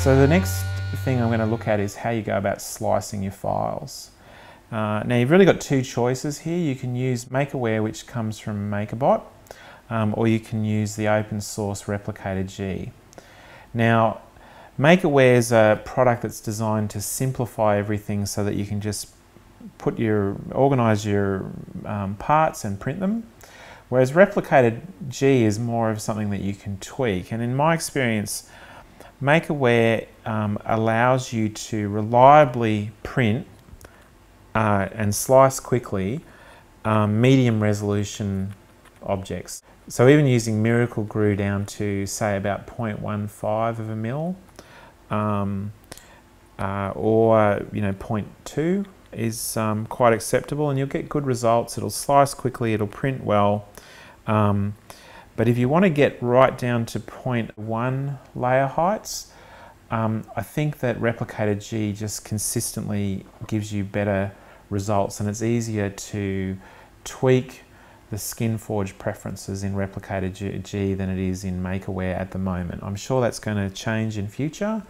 So the next thing I'm going to look at is how you go about slicing your files. Uh, now you've really got two choices here. You can use MakerWare which comes from MakerBot um, or you can use the open source Replicator G. Now MakerWare is a product that's designed to simplify everything so that you can just put your, organize your um, parts and print them. Whereas Replicator G is more of something that you can tweak. And in my experience, MakerWare um, allows you to reliably print uh, and slice quickly um, medium resolution objects. So even using Miracle Grue down to say about 0.15 of a mil um, uh, or you know 0.2 is um, quite acceptable and you'll get good results. It'll slice quickly, it'll print well. Um, but if you want to get right down to 0.1 layer heights, um, I think that Replicator G just consistently gives you better results and it's easier to tweak the Skeinforge preferences in Replicator G than it is in MakerWare at the moment. I'm sure that's going to change in future,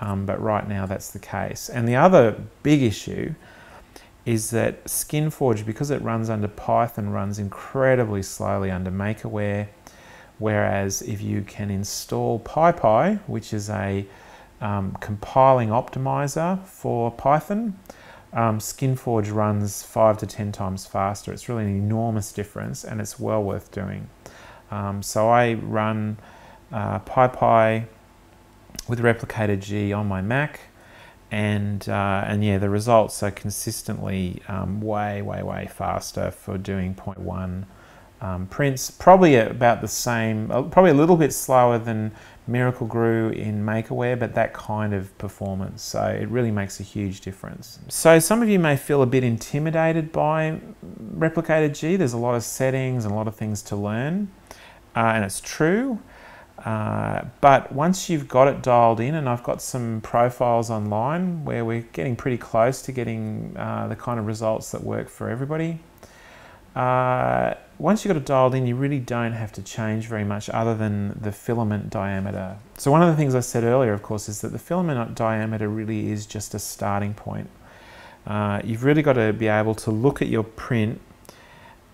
um, but right now that's the case. And the other big issue is that Skeinforge, because it runs under Python, runs incredibly slowly under MakerWare, whereas if you can install PyPy, which is a um, compiling optimizer for Python, um, Skeinforge runs five to 10 times faster. It's really an enormous difference and it's well worth doing. Um, so I run uh, PyPy with Replicator G on my Mac and, uh, and yeah, the results are consistently um, way, way, way faster for doing 0.1 um, prints. Probably about the same, uh, probably a little bit slower than Miracle Grue in MakerWare, but that kind of performance. So it really makes a huge difference. So some of you may feel a bit intimidated by Replicator G. There's a lot of settings and a lot of things to learn, uh, and it's true. Uh, but once you've got it dialed in, and I've got some profiles online where we're getting pretty close to getting uh, the kind of results that work for everybody. Uh, once you've got it dialed in, you really don't have to change very much other than the filament diameter. So one of the things I said earlier, of course, is that the filament diameter really is just a starting point. Uh, you've really got to be able to look at your print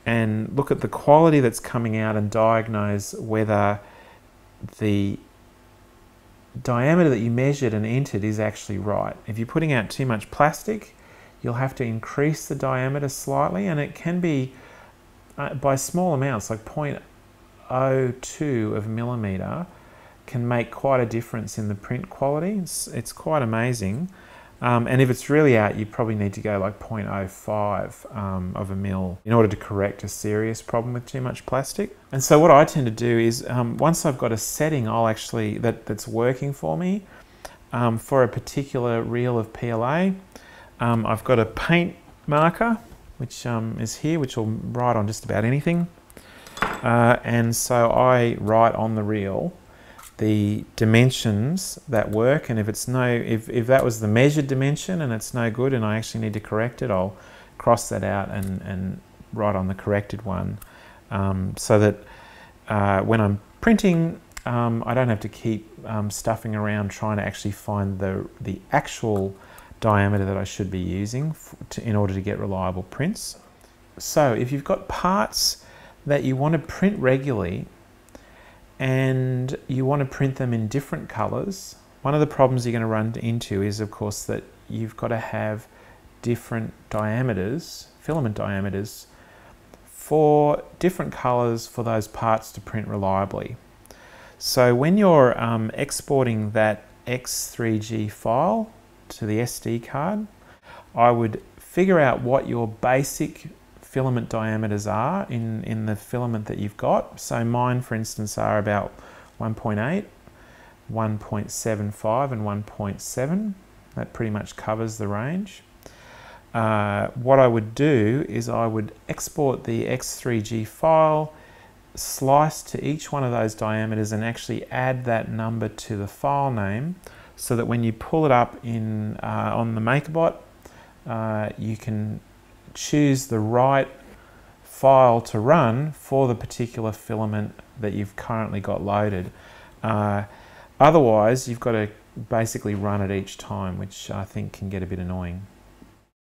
and look at the quality that's coming out and diagnose whether the diameter that you measured and entered is actually right. If you're putting out too much plastic, you'll have to increase the diameter slightly and it can be uh, by small amounts, like 0.02 of a millimeter, can make quite a difference in the print quality. It's, it's quite amazing. Um, and if it's really out, you probably need to go like 0.05 um, of a mil in order to correct a serious problem with too much plastic. And so what I tend to do is um, once I've got a setting, I'll actually that, that's working for me um, for a particular reel of PLA. Um, I've got a paint marker which um, is here, which will write on just about anything. Uh, and so I write on the reel the dimensions that work and if it's no if, if that was the measured dimension and it's no good and I actually need to correct it I'll cross that out and, and write on the corrected one um, so that uh, when I'm printing um, I don't have to keep um, stuffing around trying to actually find the the actual diameter that I should be using to, in order to get reliable prints. So if you've got parts that you want to print regularly and you want to print them in different colors, one of the problems you're going to run into is of course that you've got to have different diameters, filament diameters, for different colors for those parts to print reliably. So when you're um, exporting that X3G file, to the SD card, I would figure out what your basic filament diameters are in, in the filament that you've got. So mine, for instance, are about 1.8, 1.75 and 1.7. That pretty much covers the range. Uh, what I would do is I would export the X3G file, slice to each one of those diameters and actually add that number to the file name so that when you pull it up in uh, on the MakerBot, uh, you can choose the right file to run for the particular filament that you've currently got loaded. Uh, otherwise, you've got to basically run it each time, which I think can get a bit annoying.